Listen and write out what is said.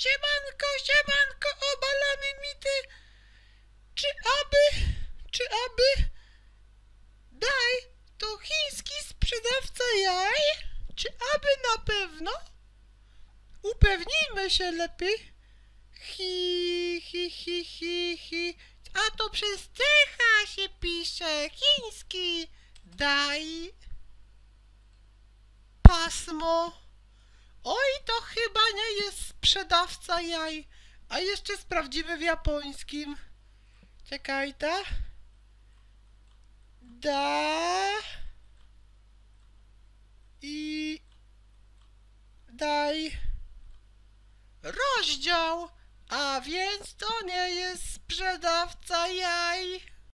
Siemanko, siemanko, obalamy mity. Czy aby, czy aby... Daj, to chiński sprzedawca jaj? Czy aby na pewno? Upewnijmy się lepiej. Hi, hi, hi, hi, hi. A to przez cecha się pisze. Chiński. Daj. Pasmo. Oj, to chyba nie jest sprzedawca jaj. A jeszcze sprawdzimy w japońskim. Czekaj, ta. Da. I. Daj. Rozdział. A więc to nie jest sprzedawca jaj.